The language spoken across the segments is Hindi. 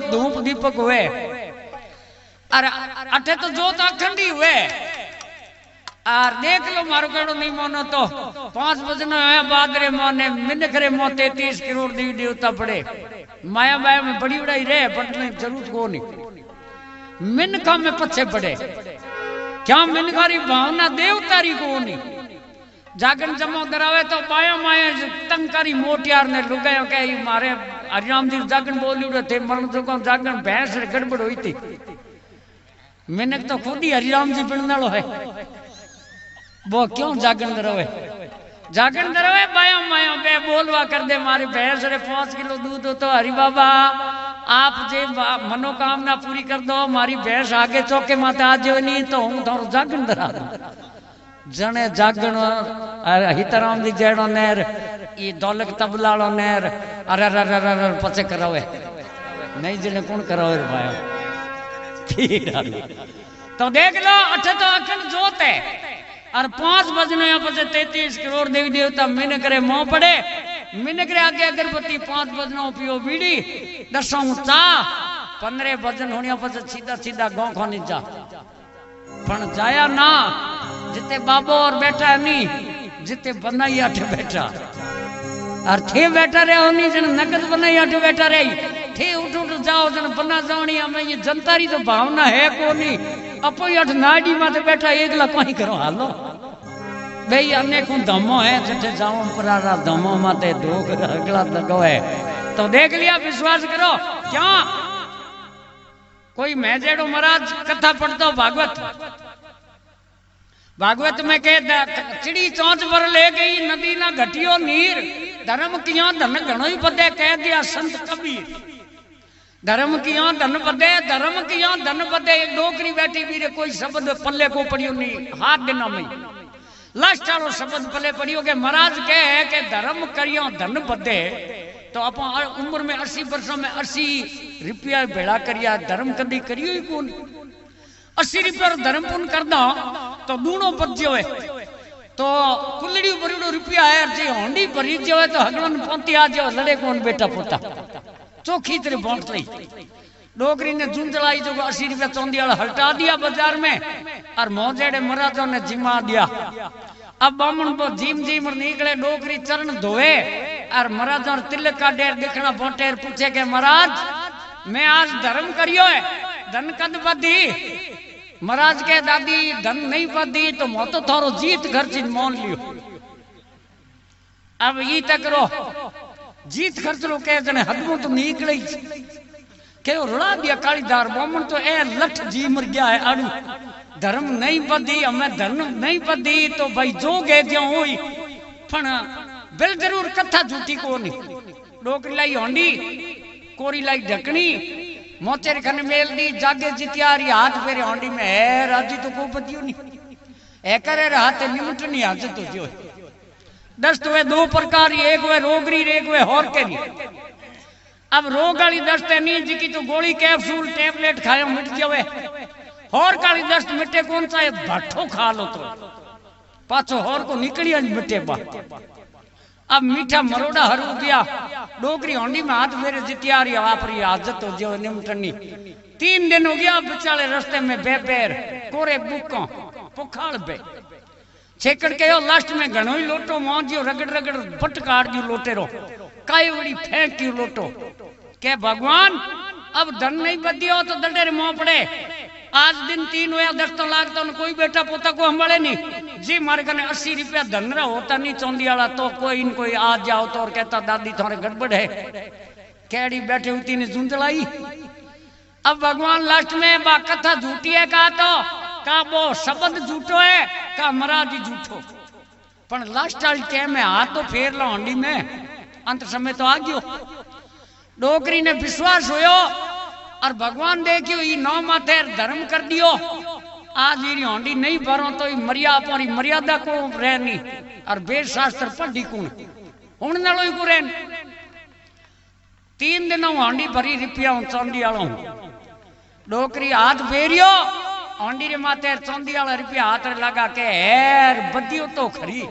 धूप दीपक हुए और अठे तो जोत अखंडी हुए। और देख लो, मारो कड़ो नहीं मानो तो। पाँच बजनो है बादरे मोने मिनखरे मो तैतीस करोड़ देवी देवता पड़े। माया माया में बड़ी बड़ाई रहे पटने ज़रूरत को नहीं मिनखा में पछे पड़े। क्या मिनखारी भावना देवतारी को नहीं जागन जमो करावे तो पाया माया तंकारी मोटियार ने लुगायो के ई मारे हरिराम जी जागन बोली उड़े थे, मरण जो को जागन भैंस रे गड़बड़ हुई थी। मैंने तो खुद ही हरिराम जी पिणनालो है। वो क्यों जागरण करावे जागन करावे पाया माया बे बोलवा कर दे मारी भैंस रे पाँच किलो दूध तो हरि बाबा, आप जे मनोकामना पूरी कर दो, मारी भैंस आगे चौके माते आ जाओ नहीं तो हूँ थारो जागन करा दूँ। जने जागण हितराम जी जेड़ो नेर, ई दौलत तबलाड़ो नेर, अरे अरे अरे अरे पचे करावे। नहीं जने कौन करावे रे भाई? ठीक तो देख लो, अठे तो अखंड जोत है। और पाँच बजने यहाँ पचे तैतीस करोड़ देवी देवता मिन करे मोह पड़े। मिन करे आगे अगरबत्ती पाँच बजनो पियो बीड़ी। दसों चा पंद्रह बजन होने पचे सीधा सीधा गाँव खानी जा पण जाया ना। जिते बाबो और बैठा नहीं जिते बनाई अठ बैठा। और थे बैठा रहे होनी जन नगद बनाई अठ बैठा रही। थे उठ उठ जाओ जन बना जावनी हमें ये जनतारी तो भावना है कोनी। अपो अठ नाडी माते बैठा एकला कहीं करो हालो। भाई अनेकों धमो है जिते जाओ परारा धमो माते धोख अगला लगो है। तो देख लिया, विश्वास करो, क्या? कोई मैं जेड़ो महाराज, कथा पढ़ता भागवत। भागवत में कह चिड़ी चौंच पर ले गई, नदी ना घटियो नीर। धर्म किया धन घणो ही बदे कह दिया संत कबीर। धर्म किया धन बदे धर्म किया धन बदे एक डोकरी बैठी भी कोई शब्द पल्ले को पड़ियो नहीं हाथ दिनों में। लास्ट वालो शब्द पल्ले पड़ियो के महाराज कहे के धर्म करियो धन बदे तो आप उम्र में अस्सी, वर्षों में अस्सी रुपया भेड़ा करिया, धर्म कदी करियो ही कौन। अस्सी रुपया धर्म पुण्य कर दो तो दूनो बच्चे है तो कुलड़ी बरीडो रुपया है जे होंडी भरी जो है तो हगलन पोती आ जाओ लड़े कौन बेटा पोता। चौखी तेरे बोट ली डोगरी ने झुंझलाई जो अस्सी रुपया चौंदी वाला हटा दिया बाज़ार में, और मोजेड़े महाराजों ने जिमा दिया। अब बामन को जीम जीम निकले डोगरी चरण धोए, और महाराज और तिलक का डेर दिखना बोटेर पूछे के महाराज मैं आज धर्म करियो है धन कद बदी महाराज के दादी, धन नहीं बदी तो थारो जीत घर चीज़ मान लियो। अब ये तक रो जीत खर्च लो कह जने हदमो तो निकले के रुला दिया कालीदार बामन तो ए लठ जी मर गया है अड़ू धर्म नहीं बदी हमें धर्म नहीं बदी तो भाई जो गए जो हुई। पण बिल ज़रूर कथा झूठी को नहीं डोकरी लाई होंडी, कोरी लाई ढकनी मोचेर खन मेल दी, जागे जितियारी हाथ फेरे होंडी में है राज़ी तो को बदियो नहीं है करे हाथ निमट नहीं हाथ तो जो दस्त वे दो प्रकार, एक वे रोगरी, एक वे होर के नहीं अब रोग वाली दस्त है नहीं जी की तो गोली, कैप्सूल, टेबलेट खायो, मिट जावे। होर काली दस्त मिटे कौन सा है? भट्ठो खा लो तो। पाछो होर को निकली आज मिटे बा। अब मीठा मरोड़ा हरू गया डोगरी होंडी में हाथ मेरे जितियारी वापरी आदत हो जो निमटनी तीन दिन हो गया, बिचारे रास्ते में बेपेर कोरे बुको पुखाड़ बे छेकड़ के लास्ट में घणो ही लोटो मांजियो रगड़ रगड़ बट काट दियो, लोटे रो। काई बड़ी फेंक दियो, लोटो। के भगवान, अब धन नहीं बदियो तो दंडे मुँह पड़े। आज दिन तीन हुआ दस तो लाख तो कोई बेटा पोता को हमारे नहीं। जी, मारे कने अस्सी रुपया धन रहा होता नहीं चौंदी वाला तो कोई इन कोई आ जाओ तो और कहता, दादी थोड़े गड़बड़ है। कैडी बैठे हुई ने झुंझलाई। अब भगवान लास्ट में बा कथा झूठी है कहा तो? का वो शब्द झूठो है। का मराजी झूठो। पर लास्ट वाली टाइम में हाथ तो फेर लो हंडी में। अंत समय तो आ गयो। डोकरी ने विश्वास होयो और भगवान देखियो ये नौ माथे धर्म कर दियो। आज ये होंडी नहीं भरो तो ये मर्या अपनी मर्यादा को रहनी और वेद शास्त्र पढ़ी कौन? हूँ नालो ही को रहन। तीन दिन हांडी भरी रिपिया चौंदी वालों डोकरी हाथ फेरियो, हांडी रे माथे चौंदी वाला रिपिया हाथ लगा के हैर बदियो तो खरी।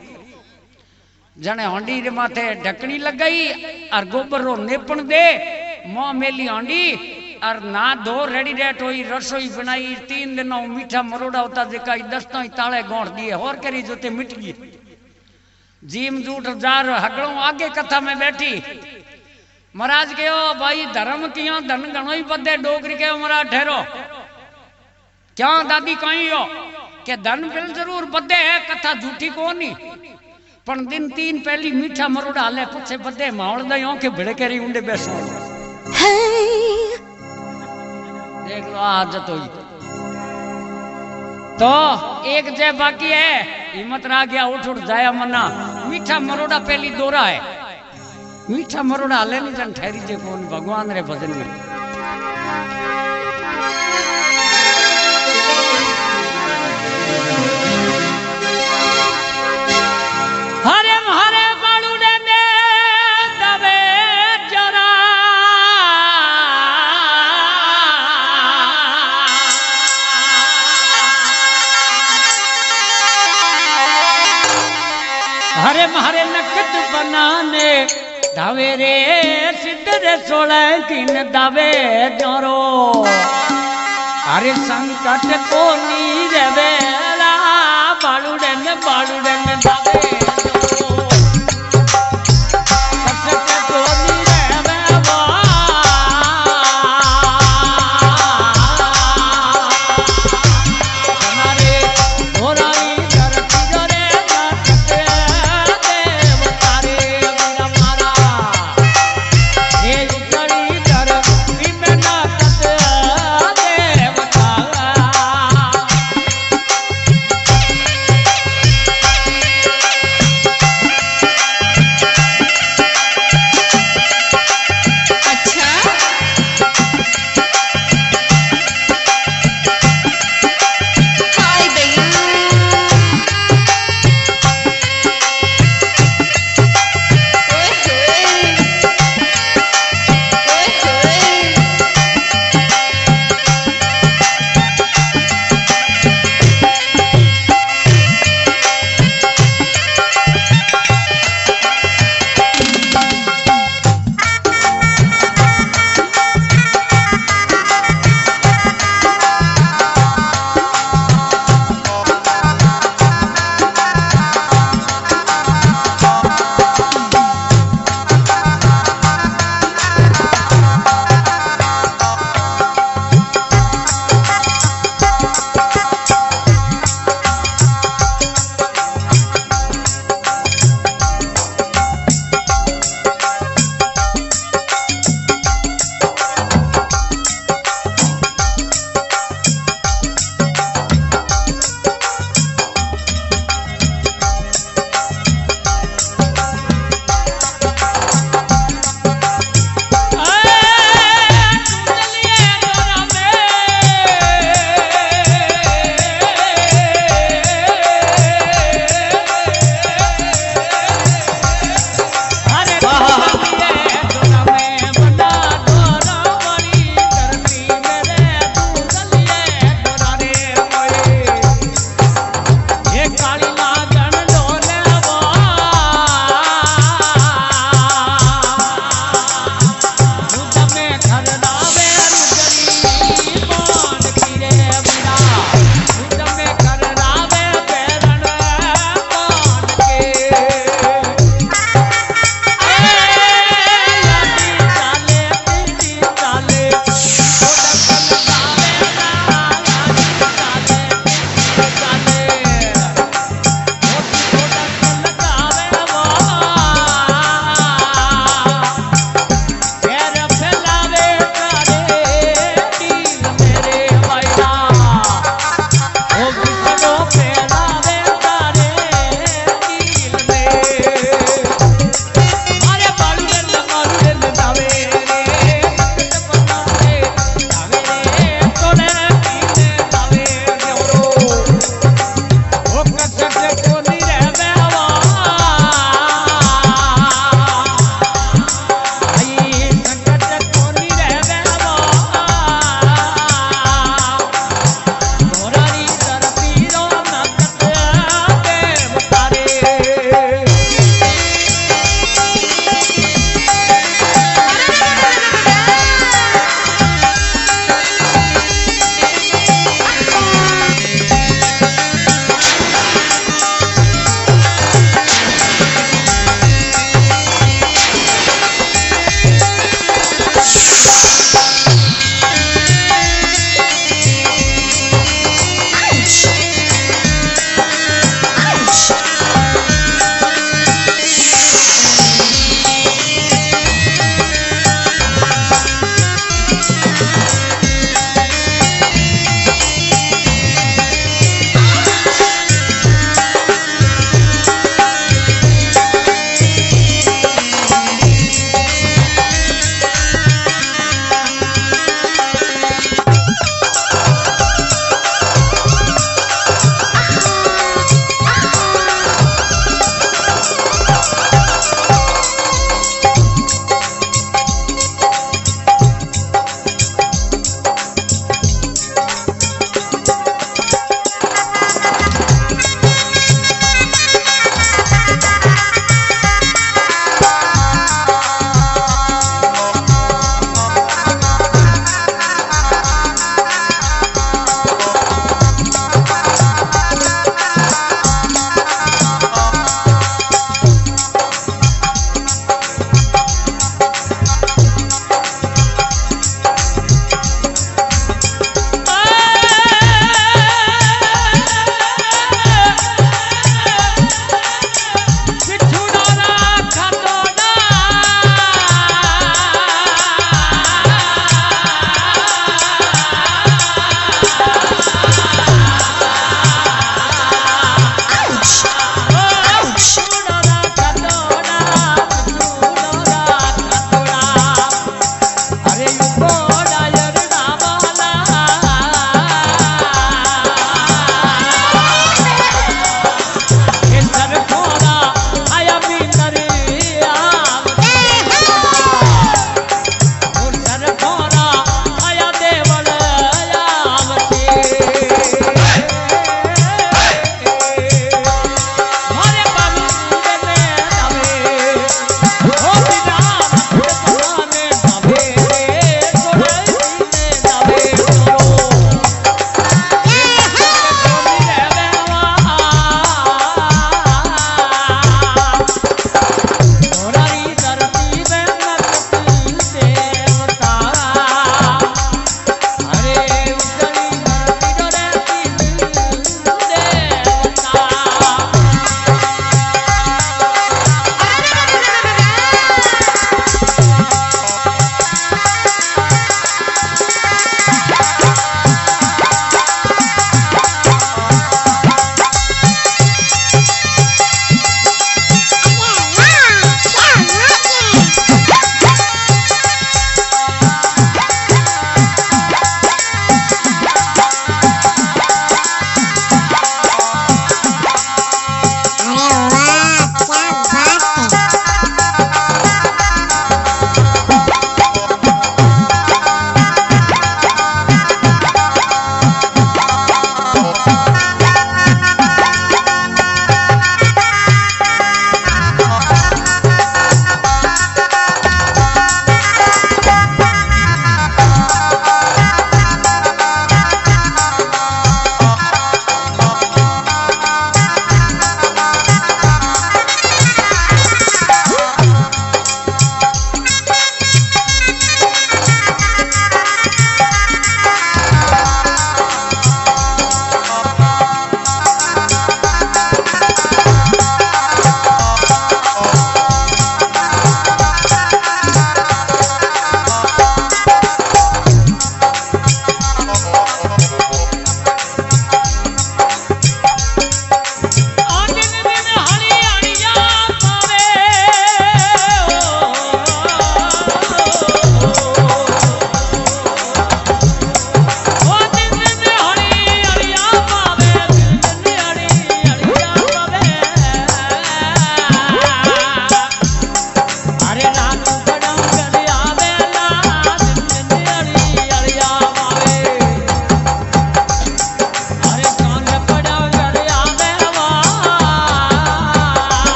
जने हांडी रे माथे ढकनी लगाई और गोबर रो नेपण दे मोह मेली हांडी और ना दो रेडी डेट हुई, रसोई बनाई, तीन दिन मीठा मरोड़ा होता जेका दस्ता ही ताले गौड़ दिए और करी जोते मिट गई। जीम जूठ जार हगड़ों आगे कथा में बैठी। महाराज कहो भाई धर्म किया धन घणो ही बदे डोगरी कहो महाराज, ठहरो। क्या दादी कही हो? के धन बिल ज़रूर बदे है, कथा झूठी को नहीं पण दिन तीन पहली मीठा मरोड़ा हाले पुछे बदे मावल दयो के भिड़े करी उंडे बैसो। देख लो आदत हो तो एक जय बाकी है, हिम्मत रहा गया, उठ उठ, जाया मना। मीठा मरोड़ा पहली दोरा है। मीठा मरोड़ा ले नहीं जन ठहरी जे कौन, भगवान रे भजन में। ਦਾਵੇ ਰੇ ਸਿੱਧਰ ਸੋਲ ਕਿਨ ਦਾਵੇ ਜੋਰੋ ਅਰੇ ਸੰਕਟ ਕੋ ਨੀ ਰਵੇ ਲਾ ਬਾਲੂੜਨ ਬਾਲੂੜਨ ਦਾ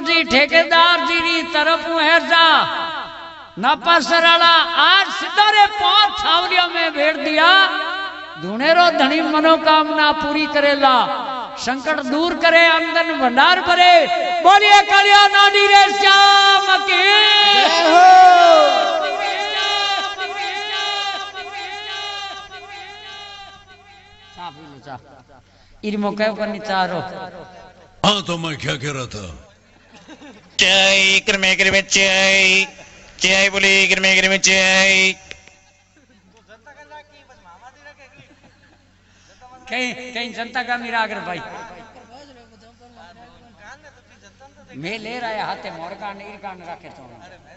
जी ठेकेदार जी री तरफ़ है जा। नापासर आज सितारे पाँच छावरिया में भेड़ दिया। धुनेरो धनी मनोकामना पूरी करेला संकट दूर करे, आमदन भंडार भरे। बोलिए कलिया नानी रे श्याम की। लो चाह पर नहीं हाँ तो मैं क्या कह रहा था? कहीं जनता का मेरा भाई। मैं ले रहा है हाथे मोर कान रखे तो।